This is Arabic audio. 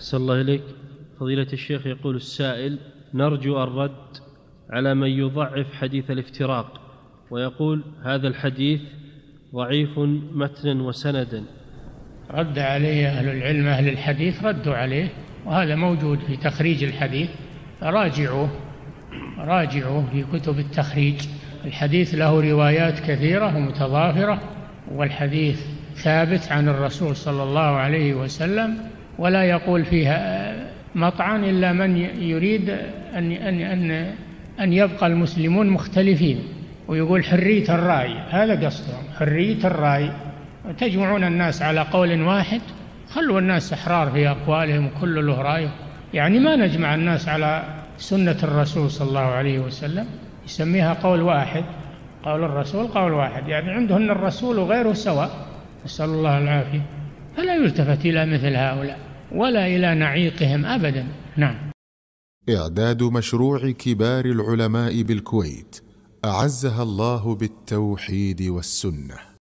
أحسن الله إليك. فضيلة الشيخ يقول السائل نرجو الرد على من يضعف حديث الافتراق ويقول هذا الحديث ضعيف متنا وسندا. رد عليه أهل العلم أهل الحديث ردوا عليه وهذا موجود في تخريج الحديث. راجعوه راجعوه في كتب التخريج. الحديث له روايات كثيرة ومتضافرة والحديث ثابت عن الرسول صلى الله عليه وسلم. ولا يقول فيها مطعن إلا من يريد أن أن أن أن يبقى المسلمون مختلفين. ويقول حرية الرأي هذا قصدهم حرية الرأي. تجمعون الناس على قول واحد خلوا الناس أحرار في أقوالهم وكل له رأيه يعني ما نجمع الناس على سنة الرسول صلى الله عليه وسلم. يسميها قول واحد. قول الرسول قول واحد. يعني عندهن الرسول وغيره سواء. نسأل الله العافية. فلا يلتفت إلى مثل هؤلاء. ولا إلى نعيقهم أبدا. نعم. إعداد مشروع كبار العلماء بالكويت أعزها الله بالتوحيد والسنة.